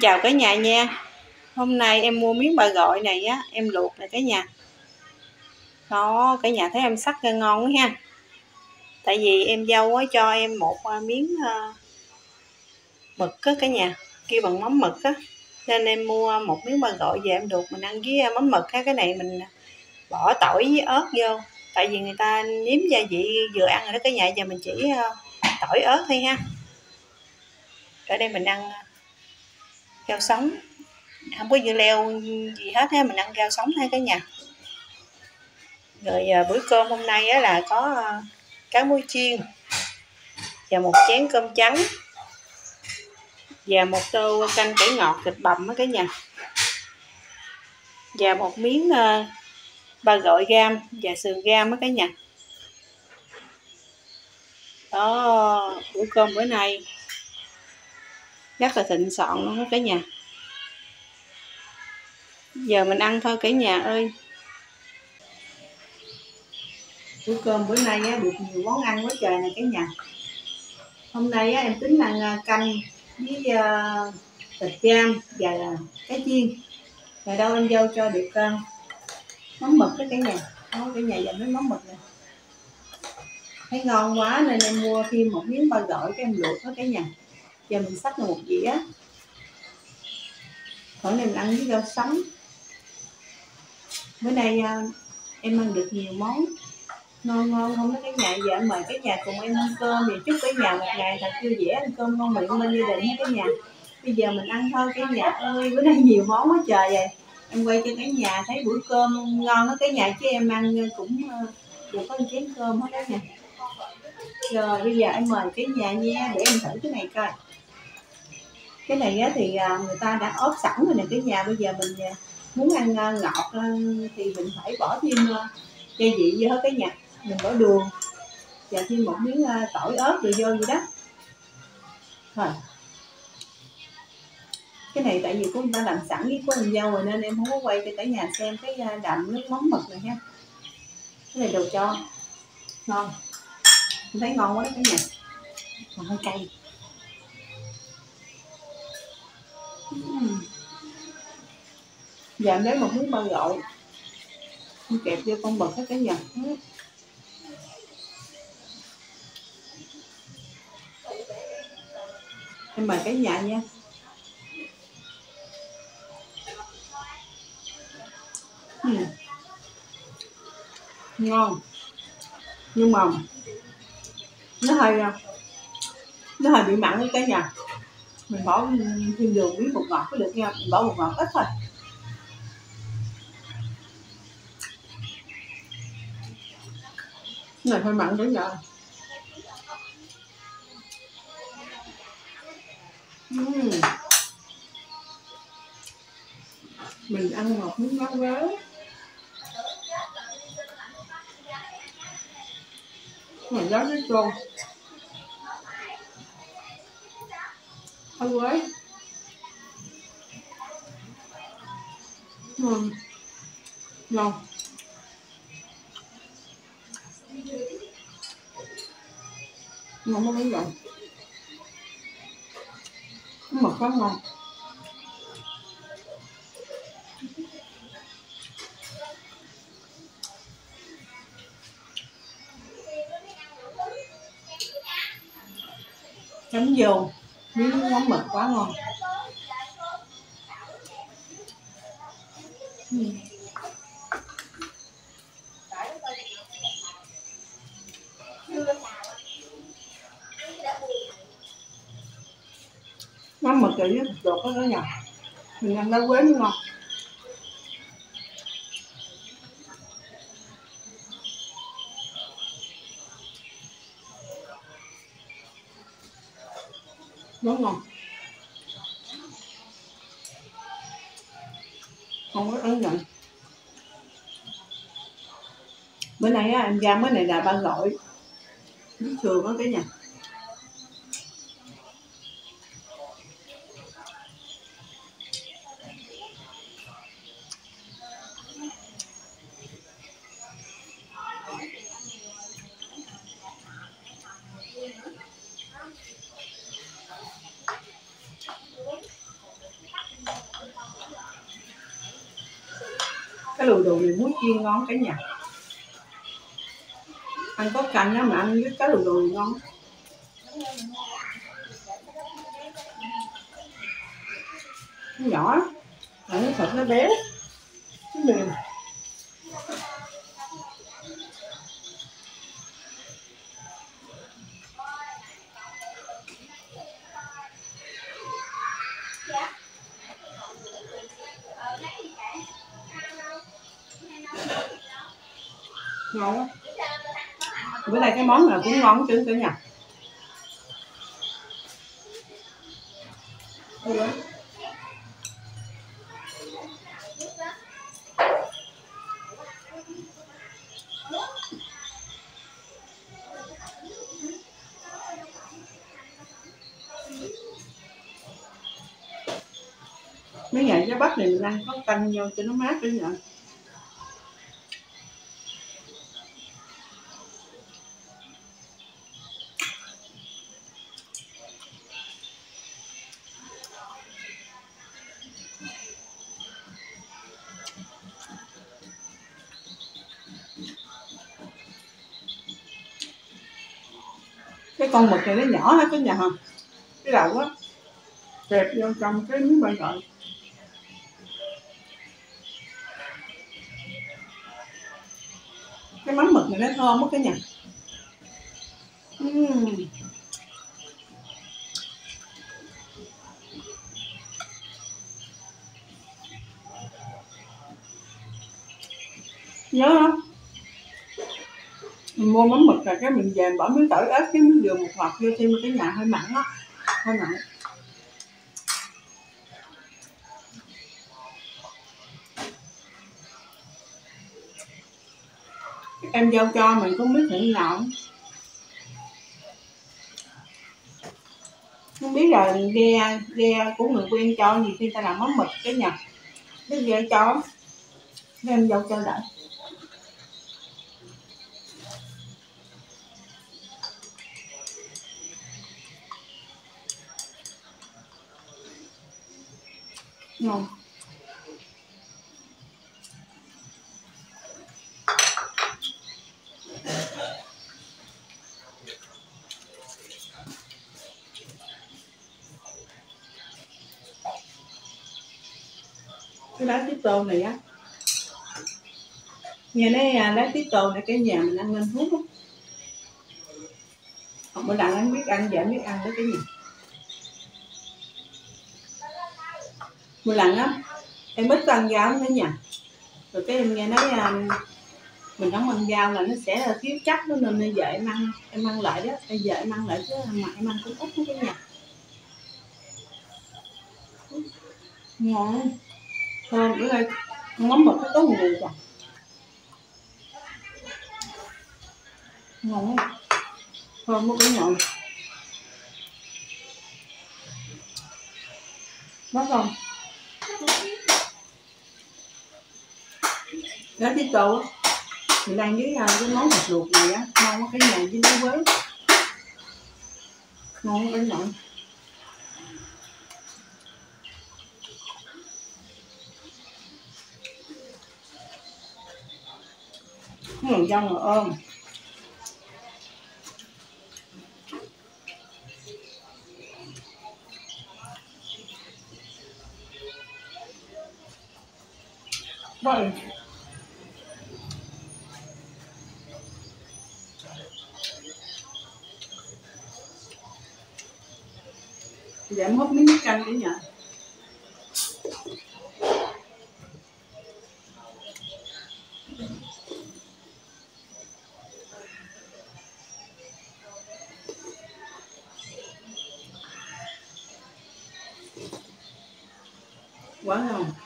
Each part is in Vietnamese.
chào cả nhà nha. Hôm nay em mua miếng bà gọi này á Em luộc này cả nhà. Đó cả nhà thấy em sắc ra ngon quá ha. Tại vì em dâu á, cho em một à, miếng uh, mực á cả nhà Kêu bằng mắm mực á. Nên em mua một miếng bà gọi về em luộc mình ăn với à, mắm mực á Cái này mình bỏ tỏi với ớt vô. Tại vì người ta nếm gia vị vừa ăn rồi đó cả nhà Giờ mình chỉ uh, tỏi ớt thôi ha. Ở đây mình ăn rau sống. Không có dưa leo gì hết ha mình ăn rau sống ha cả nhà. Rồi à, bữa cơm hôm nay á, là có à, cá muối chiên và một chén cơm trắng và một tô canh cải ngọt thịt bằm á cả nhà. Và một miếng uh, ba gội gam và sườn gam á cả nhà. Đó bữa cơm bữa nay rất là thịnh soạn luôn đó cả nhà. Giờ mình ăn thôi cả nhà ơi. Bữa cơm bữa nay á, được nhiều món ăn quá trời nè cả nhà. Hôm nay á, em tính ăn à, canh với uh, thịt cam và cá chiên. Rồi đâu em dâu cho được uh, món mực đó cả nhà. Đó cả nhà dành mấy món mực này thấy ngon quá nên em mua thêm một miếng bao gỏi cái em luộc đó cả nhà giờ mình xách một dĩa. Khỏi nay mình ăn với rau sống. Bữa nay à, em ăn được nhiều món. Ngon ngon, không có cái nhà giờ em mời cái nhà cùng em ăn cơm thì chúc cái nhà một ngày thật vui vẻ, ăn cơm ngon miệng bên gia đình hết cái nhà. Bây giờ mình ăn thôi, cái nhà ơi, bữa nay nhiều món quá trời vậy. Em quay cho cái nhà thấy bữa cơm ngon đó cái nhà chứ em ăn cũng à, được có một chén cơm hết đó nha. Rồi bây giờ em mời cái nhà nha, để em thử cái này coi cái này á, thì à, người ta đã ốp sẵn rồi nè cái nhà bây giờ mình à, muốn ăn à, ngọt thì mình phải bỏ thêm à, gia vị vô cái nhà mình bỏ đường. Và thêm một miếng à, tỏi ớt rồi vô vậy đó. Thôi. Cái này tại vì của người ta làm sẵn với của mình dâu rồi nên em không có quay cho cả nhà xem cái đậm nước món mực này ha. Cái này đồ cho. Ngon. Em thấy ngon quá đó cả nhà. Mà hơi cay. Giờ em lấy một miếng bao gạo em kẹp vô con bật hết cái nhà. Em mời cái nhà nha. Uhm. ngon. Nhưng mà nó hơi ờ, nó hơi bị mặn với cái nhà mình bỏ thêm đường miếng bột ngọt có được nha mình bỏ bột ngọt ít thôi. Cái này hơi mặn đúng rồi uhm. mình ăn ngọt nước mắm quá. Mình ráo với chôn. Ăn quế. Ừ. Ngon ngon. Ngon có mấy vậy mật rất ngon. Chấm dầu miếng món mực quá ngon uhm. mắm mực rồi với ruột có đó mình ăn lá quế mới ngon rất ngon không có ấn nhận bữa nay á, em ra mới này là ba gọi. Nước thường có cái nhà. Lù đù này muối chiên ngon cả nhà. Ăn có canh á mà ăn với lù đù này ngon. Nó nhỏ mà nó thịt nó béo nó mềm. Ngon quá bữa nay cái món này cũng ngon chứ cả nhà. Mấy ngày giá bắp này mình ăn có canh vô cho nó mát nữa nhỉ cái con mực này nó nhỏ hết cái nhà hả? Cái đầu á. Kẹp vô trong cái miếng bánh gỏi cái mắm mực này nó thơm quá cái nhà. Uhm. nhớ không? Mình mua mắm mực là cái mình về bỏ miếng tỏi ớt, cái miếng đường một ngọt vô thêm cái nhà hơi mặn á hơi mặn. Em giao cho mình không biết thử nào. Không biết là ghe ghe của người quen cho gì khi ta làm mắm mực cái nhà biết ghe cho em giao cho lại ngon. Cái lá tiết tô này á. Nhà này à, lá tiết tô này cái nhà mình ăn nên hút không bữa nào anh biết ăn dạ, giờ biết ăn đó cái gì. Một lần á em ít ăn rau nữa nha. Rồi cái em nghe nói um, mình không ăn rau là nó sẽ là thiếu chất đó nên bây giờ em ăn. Em ăn lại đó bây giờ em ăn lại chứ mà em ăn cũng ít đó cái nhà ngon dạ. thơm bữa nay mắm mực nó có mùi rồi ngon thơm quá cái nhọn bắt không đó tí tô thì đang với à, cái món thịt luộc này á, ngon cái này với nước quế. Ngon cái nhọn cái người dân mà ôm. Vậy. Dạ em hút miếng nước canh để nhờ quá ngon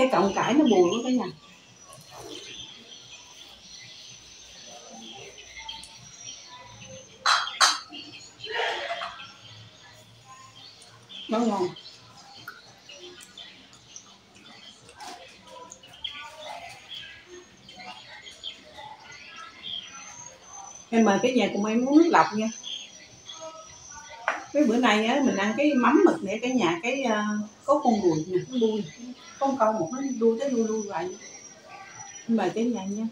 cái cọng cải nó buồn lắm cả nhà nó ngon em mời cái nhà cùng em uống nước lọc nha. Cái bữa nay á mình ăn cái mắm mực nè cái nhà cái uh, có con ruồi nè nó vui con câu một nó đuôi tới đuôi đuôi vậy. Em mời cái nhà nha.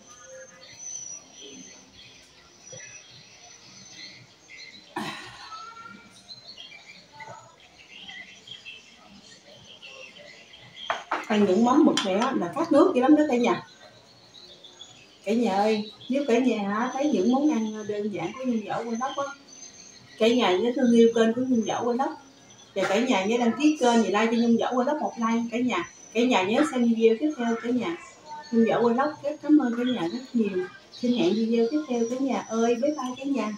Ăn những món mực này là khát nước vậy lắm đó cả nhà. Cả nhà ơi, nếu cả nhà thấy những món ăn đơn giản của nhân dở quên đất á, cả nhà nhớ thương yêu kênh của nhân dở quên đất và cả nhà nhớ đăng ký kênh và like cho nhân dở quên đất một like, cả nhà cả nhà nhớ xem video tiếp theo cả nhà. Hương dở quay lóc rất cảm ơn cả nhà rất nhiều. Xin hẹn video tiếp theo cả nhà. Ơi, bye bye cả nhà.